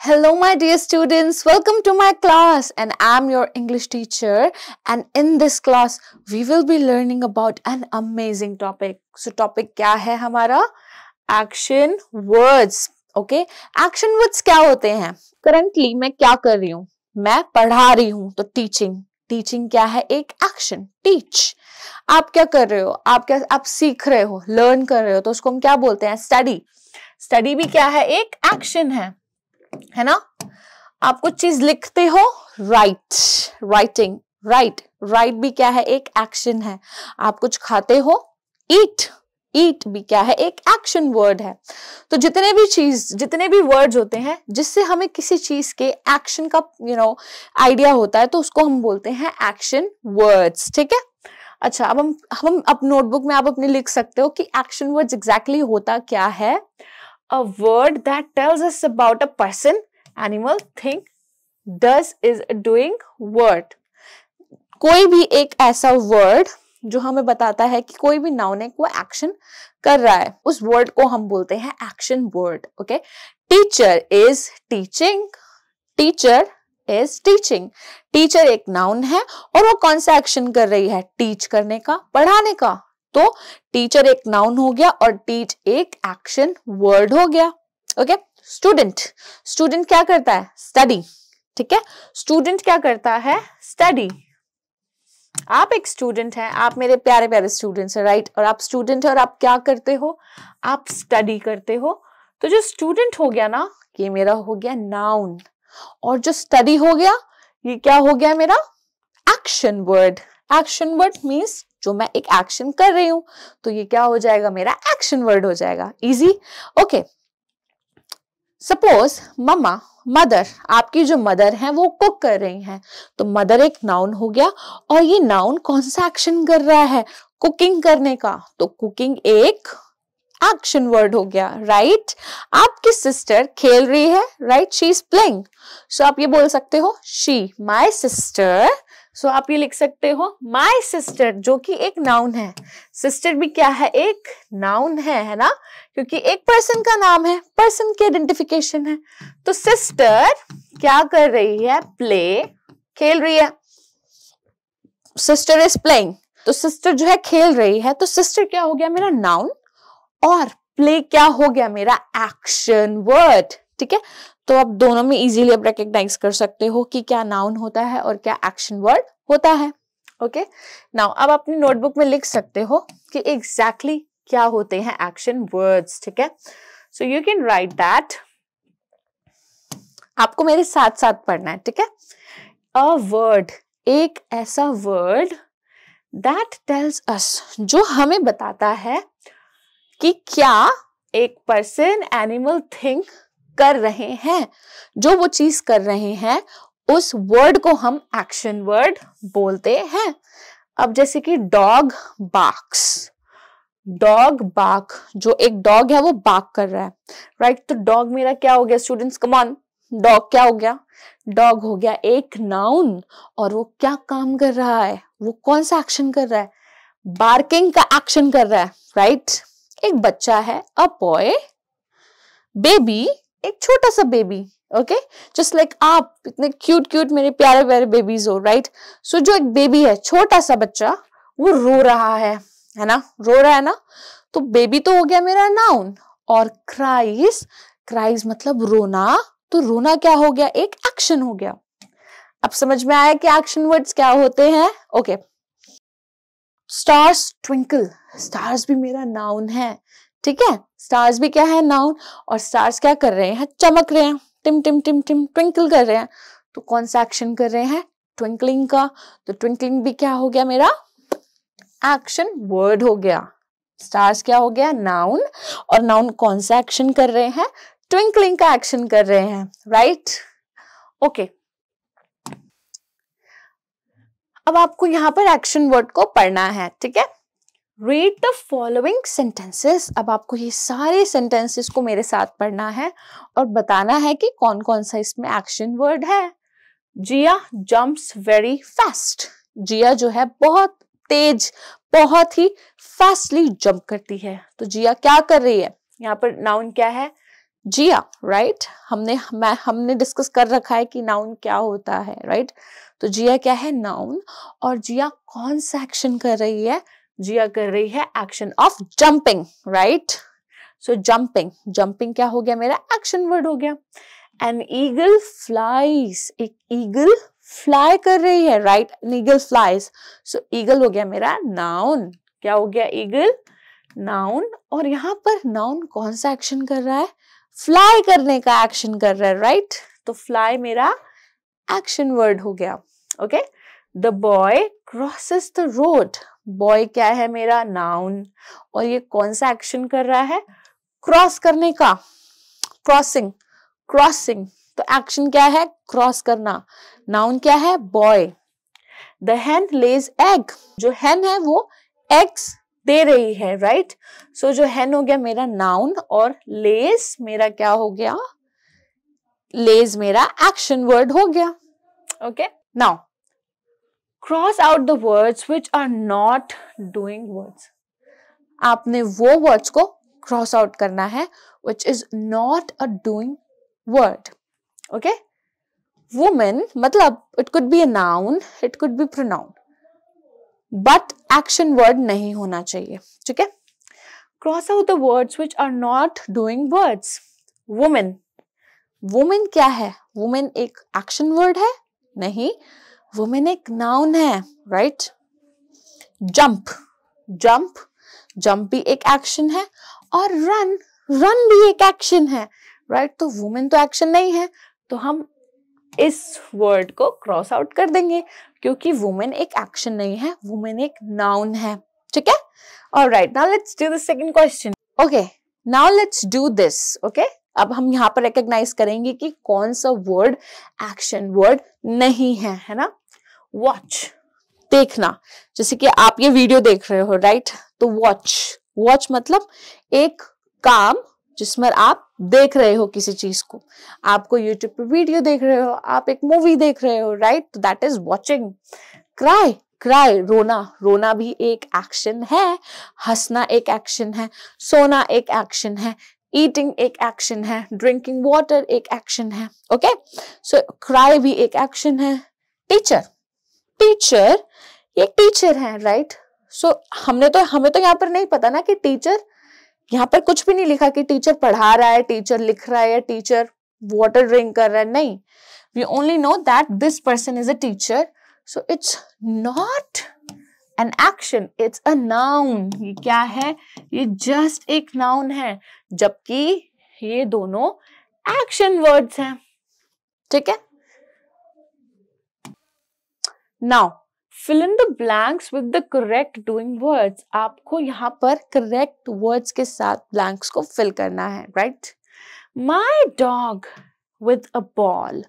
Hello, my dear students. Welcome to my class, and I'm your English teacher. And in this class, we will be learning about an amazing topic. So, topic क्या है हमारा Action words. Okay? Action words क्या होते हैं Currently, मैं क्या कर रही हूँ मैं पढ़ा रही हूँ तो teaching. Teaching क्या है एक action. Teach. आप क्या कर रहे हो आप क्या आप सीख रहे हो लर्न कर रहे हो तो उसको हम क्या बोलते हैं स्टडी स्टडी भी क्या है एक एक्शन है है ना? आप कुछ चीज़ लिखते हो राइट राइटिंग राइट राइट भी क्या है? एक एक्शन है। आप कुछ खाते हो ईट ईट भी क्या है? एक एक्शन वर्ड है। तो जितने भी चीज़, जितने भी वर्ड्स होते हैं, जिससे हमें किसी चीज़ के एक्शन का यू नो आइडिया होता है तो उसको हम बोलते हैं एक्शन वर्ड्स ठीक है? अच्छा अब हम हम, अब नोटबुक में आप अपने लिख सकते हो कि एक्शन वर्ड्स एग्जैक्टली होता क्या है? A word that tells us about a person, animal, thing, does is doing word. कोई भी एक ऐसा वर्ड जो हमें बताता है कि कोई भी नाउन है वो एक्शन कर रहा है। उस वर्ड को हम बोलते हैं action word okay teacher is teaching teacher is teaching teacher एक नाउन है और वो कौन सा एक्शन कर रही है? टीच करने का पढ़ाने का। तो टीचर एक नाउन हो गया और टीच एक एक्शन वर्ड हो गया ओके स्टूडेंट स्टूडेंट क्या करता है? स्टडी ठीक है? स्टूडेंट क्या करता है? स्टडी आप एक स्टूडेंट हैं, आप मेरे प्यारे प्यारे स्टूडेंट्स हैं राइट और आप स्टूडेंट हैं और आप क्या करते हो? आप स्टडी करते हो। तो जो स्टूडेंट हो गया ना, ये मेरा हो गया नाउन और जो स्टडी हो गया, ये क्या हो गया मेरा? Action word action word means जो मैं एक एक्शन कर रही हूँ तो ये क्या हो जाएगा? मेरा एक्शन वर्ड हो जाएगा। Easy okay suppose mamma mother आपकी जो मदर है, वो कुक कर रही हैं। तो मदर एक नाउन हो गया, और ये नाउन कौन सा एक्शन कर रहा है? कुकिंग करने का। तो कुकिंग एक एक्शन वर्ड हो गया राइट right? आपकी सिस्टर खेल रही है right she is playing so आप ये बोल सकते हो she my sister so so, आप ये लिख सकते हो माई सिस्टर जो कि एक नाउन है। सिस्टर भी क्या है? एक नाउन है है ना? क्योंकि एक पर्सन का नाम है पर्सन की आइडेंटिफिकेशन है। तो सिस्टर क्या कर रही है? प्ले खेल रही है। सिस्टर इज़ प्लेइंग तो सिस्टर जो है खेल रही है। तो सिस्टर क्या हो गया? मेरा नाउन और प्ले क्या हो गया? मेरा एक्शन वर्ड ठीक है? तो आप दोनों में इजीली आप रिकग्नाइज कर सकते हो कि क्या नाउन होता है और क्या एक्शन वर्ड होता है। ओके नाउ अब अपनी नोटबुक में लिख सकते हो कि एग्जैक्टली exactly क्या होते हैं एक्शन वर्ड्स ठीक है? So you can write that आपको मेरे साथ साथ पढ़ना है, ठीक है? अ वर्ड एक ऐसा वर्ड दैट टेल्स अस जो हमें बताता है कि क्या एक पर्सन एनिमल थिंग कर रहे हैं। जो वो चीज़ कर रहे हैं, उस वर्ड को हम एक्शन वर्ड बोलते हैं। अब जैसे कि डॉग बाक्स डॉग बाक जो एक डॉग है, वो बाक कर रहा है। Right right? तो डॉग मेरा क्या हो गया स्टूडेंट्स कमान डॉग क्या हो गया? डॉग हो गया एक नाउन और वो क्या काम कर रहा है? वो कौन सा एक्शन कर रहा है? बार्किंग का एक्शन कर रहा है। Right right? एक बच्चा है अ बॉय बेबी एक छोटा सा बेबी ओके जस्ट लाइक आप, इतने क्यूट क्यूट मेरे प्यारे प्यारे बेबीज हो राइट सो जो एक बेबी है, छोटा सा बच्चा, वो रो रहा है है ना? रो रहा है ना? तो बेबी तो हो गया मेरा नाउन और क्राइस क्राइस मतलब रोना तो रोना क्या हो गया? एक एक्शन हो गया। अब समझ में आया कि एक्शन वर्ड्स क्या होते हैं? ओके स्टार्स ट्विंकल स्टार्स भी मेरा नाउन है, ठीक है? स्टार्स भी क्या है नाउन और स्टार्स क्या कर रहे हैं? चमक रहे हैं। टिम टिम टिम टिम ट्विंकल कर रहे हैं। तो कौन सा एक्शन कर रहे हैं? ट्विंकलिंग का। तो ट्विंकलिंग भी क्या हो गया मेरा? एक्शन वर्ड हो गया। स्टार्स क्या हो गया? नाउन और नाउन कौन सा एक्शन कर रहे हैं? ट्विंकलिंग का एक्शन कर रहे हैं। राइट ओके अब आपको यहाँ पर एक्शन वर्ड को पढ़ना है, ठीक है? रीड द फॉलोइंग सेंटेंसेस अब आपको ये सारे सेंटेंसेस को मेरे साथ पढ़ना है और बताना है कि कौन कौन सा इसमें एक्शन वर्ड है। Jiya jumps very fast Jiya जो है बहुत तेज, बहुत ही फास्टली जंप करती है। तो जिया क्या कर रही है? यहाँ पर नाउन क्या है? Jiya right right? हमने, मैं, हमने डिस्कस कर रखा है कि नाउन क्या होता है राइट right? तो जिया क्या है? नाउन और जिया कौन सा एक्शन कर रही है? जिया कर रही है action of jumping right so jumping jumping क्या हो गया मेरा? एक्शन वर्ड हो गया। एन ईगल फ्लाइज एक ईगल फ्लाई कर रही है right eagle flies so eagle हो गया मेरा नाउन क्या हो गया ईगल नाउन और यहाँ पर नाउन कौन सा एक्शन कर रहा है? फ्लाई करने का एक्शन कर रहा है राइट right? तो फ्लाई मेरा एक्शन वर्ड हो गया okay the boy crosses the road boy क्या है मेरा? नाउन और ये कौन सा एक्शन कर रहा है? क्रॉस करने का. क्रॉसिंग क्रॉसिंग तो एक्शन क्या है? क्रॉस करना. नाउन क्या है? Boy the hen lays egg जो हैन है वो एग्स दे रही है राइट right? सो so, जो हैन हो गया मेरा नाउन और लेस मेरा क्या हो गया? लेज मेरा एक्शन वर्ड हो गया. Okay okay? Now cross out the words which are not doing words आपने वो वर्ड्स को क्रॉस आउट करना है which is not a doing word okay women मतलब it could be a noun it could be pronoun but action word नहीं होना चाहिए, ठीक है? Cross out the words which are not doing words women women क्या है? Women एक action word है? नहीं. वुमेन एक नाउन है राइट जंप जंप जंप भी एक एक्शन है और रन रन भी एक एक्शन है राइट? तो वुमेन तो एक्शन नहीं है तो हम इस वर्ड को क्रॉस आउट कर देंगे, क्योंकि वुमेन एक एक्शन नहीं है वुमेन एक नाउन है, ठीक है? और right now let's do the second question okay now let's do this okay अब हम यहाँ पर रिकॉग्नाइज करेंगे कि कौन सा वर्ड एक्शन वर्ड नहीं है है ना? वॉच देखना। जैसे कि आप ये वीडियो देख रहे हो राइट तो वॉच वॉच मतलब एक काम जिसमें आप देख रहे हो किसी चीज़ को। आपको यूट्यूब पे वीडियो देख रहे हो, आप एक मूवी देख रहे हो राइट तो that is watching cry cry रोना। रोना भी एक एक्शन है, हंसना एक एक्शन है, सोना एक एक्शन है ईटिंग एक एक्शन है ड्रिंकिंग वाटर एक एक्शन है ओके सो क्राई भी एक एक्शन है. टीचर टीचर ये टीचर है राइट right? सो so, हमने तो हमें तो यहाँ पर नहीं पता ना कि टीचर यहाँ पर कुछ भी नहीं लिखा कि टीचर पढ़ा रहा है टीचर लिख रहा है या टीचर वाटर ड्रिंक कर रहा है नहीं. We only know that this person is a teacher so it's not an action it's a noun ये क्या है? ये जस्ट एक नाउन है, जबकि ये दोनों एक्शन वर्ड्स हैं। ठीक है? Now fill in the blanks with the correct doing words आपको यहाँ पर करेक्ट वर्ड्स के साथ ब्लैंक्स को फिल करना है right my dog with a ball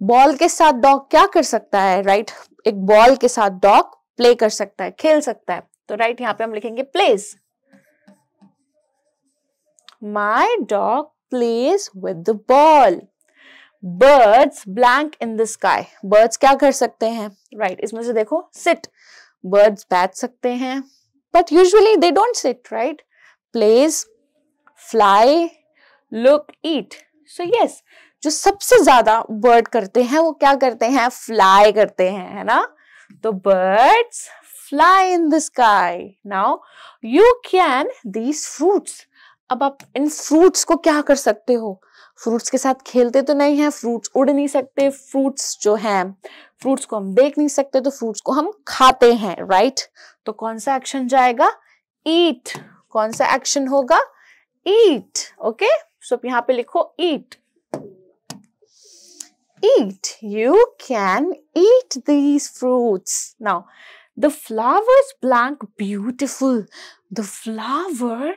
ball के साथ डॉग क्या कर सकता है राइट right? एक बॉल के साथ डॉग प्ले कर सकता है खेल सकता है। तो राइट यहाँ पे हम लिखेंगे plays my dog plays with the ball birds blank in the sky birds क्या कर सकते हैं? राइट right, इसमें से देखो सिट बर्ड्स बैठ सकते हैं but usually they don't sit right place fly look eat so yes जो सबसे ज़्यादा बर्ड करते हैं वो क्या करते हैं? फ्लाई करते हैं है ना? तो birds fly in the sky now you can these fruits अब आप इन फ्रूट्स को क्या कर सकते हो? फ्रूट्स के साथ खेलते तो नहीं है फ्रूट्स उड़ नहीं सकते फ्रूट्स जो है फ्रूट्स को हम देख नहीं सकते तो फ्रूट्स को हम खाते हैं राइट तो कौन सा एक्शन जाएगा? ईट कौन सा एक्शन होगा? ईट ओके सो यहाँ पे लिखो ईट eat. You can eat these fruits. Now, the flowers blank beautiful. The flower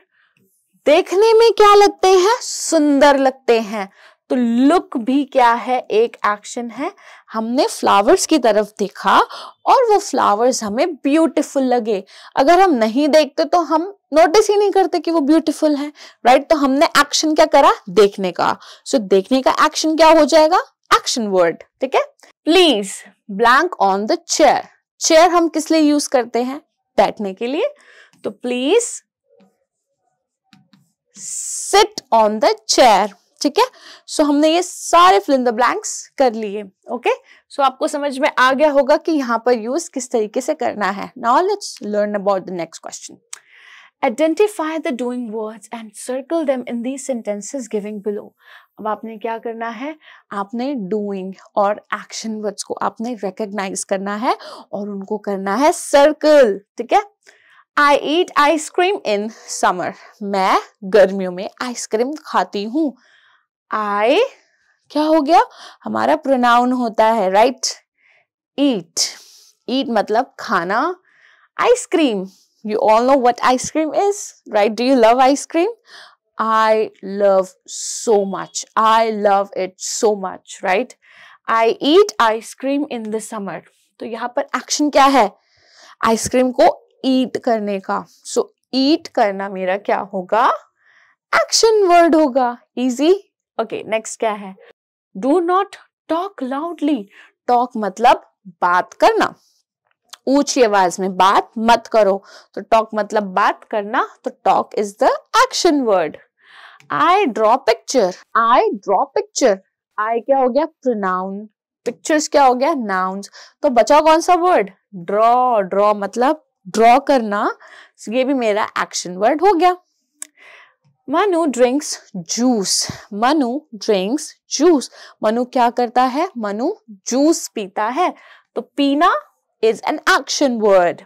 देखने में क्या लगते हैं? सुंदर लगते हैं। तो लुक भी क्या है? एक एक्शन है। हमने फ्लावर्स की तरफ़ देखा और वो फ्लावर्स हमें ब्यूटीफुल लगे। अगर हम नहीं देखते तो हम नोटिस ही नहीं करते कि वो ब्यूटीफुल है राइट तो हमने एक्शन क्या करा? देखने का। सो so, देखने का एक्शन क्या हो जाएगा? एक्शन वर्ड ठीक है? Please blank on the chair chair हम किस लिए यूज़ करते हैं? बैठने के लिए। तो please sit on the chair ठीक है? सो हमने ये सारे फिल इन द ब्लैंक्स कर लिए ओके सो आपको समझ में आ गया होगा कि यहाँ पर यूज़ किस तरीके से करना है। Now let's learn about the next question Identify the doing words and circle them in these sentences giving below. अब आपने क्या करना है? आपने डूइंग और एक्शन वर्ड्स को आपने रिकग्नाइज करना है और उनको करना है सर्कल ठीक है? आई ईट आइसक्रीम इन समर मैं गर्मियों में आइसक्रीम खाती हूँ। आई क्या हो गया? हमारा प्रोनाउन होता है राइट ईट ईट मतलब खाना। Ice cream you all know what ice cream is right do you love ice cream I love so much I love it so much right I eat ice cream in the summer तो यहाँ पर action क्या है? Ice cream को ईट करने का। सो so, ईट करना मेरा क्या होगा? एक्शन वर्ड होगा। इजी ओके नेक्स्ट क्या है? Do not talk loudly talk मतलब बात करना। ऊँची आवाज़ में बात मत करो। तो टॉक मतलब बात करना तो talk is the action word I draw picture I draw picture I क्या हो गया? प्रोनाउन पिक्चर्स क्या हो गया? नाउन्स तो बचा कौन सा वर्ड ड्रॉ ड्रॉ मतलब ड्रॉ करना। ये भी मेरा एक्शन वर्ड हो गया। Manu drinks juice Manu drinks juice Manu क्या करता है? मनु जूस पीता है। तो पीना is an action word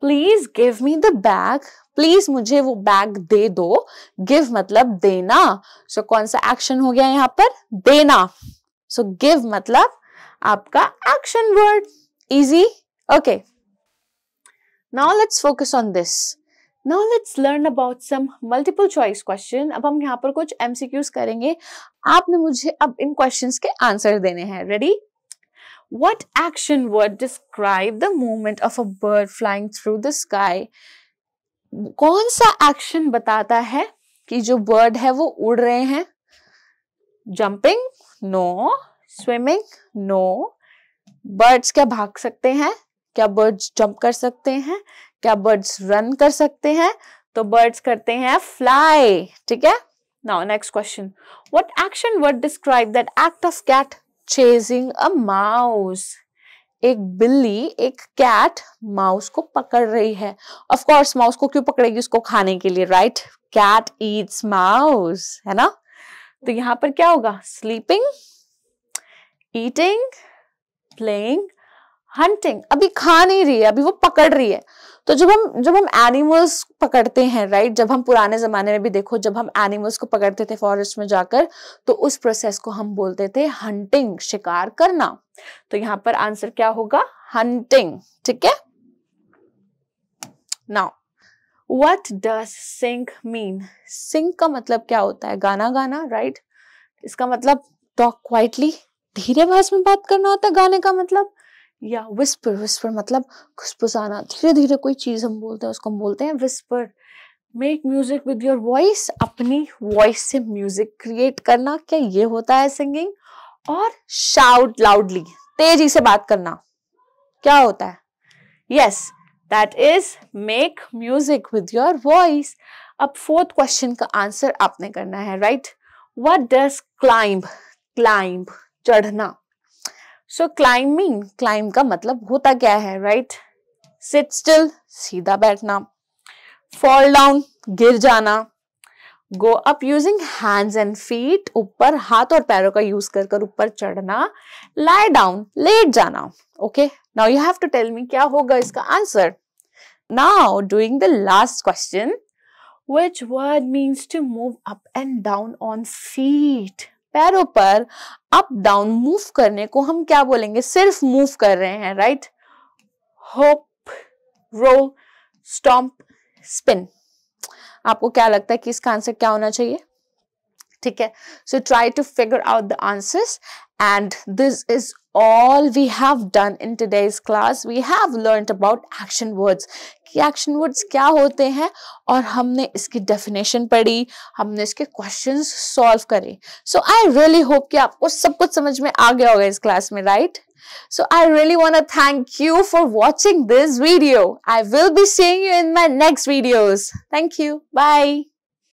please give me the bag please मुझे वो बैग दे दो. गिव मतलब देना. So, कौन सा एक्शन हो गया यहाँ पर? देना. सो so, गिव मतलब आपका action word easy okay now let's focus on this now let's learn about some multiple choice question अब हम यहाँ पर कुछ एमसीक्यूज करेंगे. आपने मुझे अब इन क्वेश्चंस के आंसर देने हैं. Ready What action word describe the movement of a bird flying through the sky? कौन सा एक्शन बताता है कि जो बर्ड है वो उड़ रहे हैं? Jumping no swimming no birds क्या भाग सकते हैं? क्या बर्ड्स जंप कर सकते हैं? क्या बर्ड्स रन कर सकते हैं? तो बर्ड्स करते हैं फ्लाई ठीक है? Now next question what action word describe that act of cat chasing a mouse एक बिल्ली, एक कैट माउस को पकड़ रही है। ऑफकोर्स माउस को क्यों पकड़ेगी उसको खाने के लिए राइट कैट ईट्स माउस है ना? तो यहाँ पर क्या होगा? स्लीपिंग ईटिंग प्लेइंग हंटिंग अभी खा नहीं रही है, अभी वो पकड़ रही है। तो जब हम जब हम एनिमल्स पकड़ते हैं राइट जब हम पुराने जमाने में भी देखो, जब हम एनिमल्स को पकड़ते थे फॉरेस्ट में जाकर तो उस प्रोसेस को हम बोलते थे हंटिंग शिकार करना। तो यहाँ पर आंसर क्या होगा? हंटिंग ठीक है? Now what does sing mean sing का मतलब क्या होता है? गाना गाना राइट इसका मतलब टॉक क्वाइटली धीरे आवाज़ में बात करना होता है, गाने का मतलब? या विस्पर विस्पर मतलब खुशपुसाना धीरे धीरे कोई चीज़ हम बोलते हैं, उसको हम बोलते हैं whisper make music with your voice अपनी वॉइस से म्यूज़िक क्रिएट करना। क्या ये होता है सिंगिंग और शाउट लाउडली तेज़ी से बात करना। क्या होता है? Yes that is make music with your voice अब फोर्थ क्वेश्चन का आंसर आपने करना है right what does climb climb चढ़ना? सो क्लाइंबिंग क्लाइंब का मतलब होता क्या है राइट सिट स्टिल सीधा बैठना फॉल डाउन गिर जाना go up using hands and feet ऊपर हाथ और पैरों का यूज़ कर कर ऊपर चढ़ना लाई डाउन लेट जाना okay now you have to tell me क्या होगा इसका answer now doing the last question which word means to move up and down on feet? पैरों पर अप डाउन मूव करने को हम क्या बोलेंगे? सिर्फ़ मूव कर रहे हैं right hop roll stomp spin आपको क्या लगता है कि इसका आंसर क्या होना चाहिए? ठीक है so try to figure out the answer and this is all we have done in today's class we have learn about action words कि एक्शन वर्ड्स क्या होते हैं और हमने इसकी डेफिनेशन पढ़ी, हमने इसके क्वेश्चन सॉल्व करे सो आई रियली होप कि आपको सब कुछ समझ में आ गया होगा इस क्लास में right right? So I really want to thank you for watching this video. I will be seeing you in my next videos. Thank you. Bye.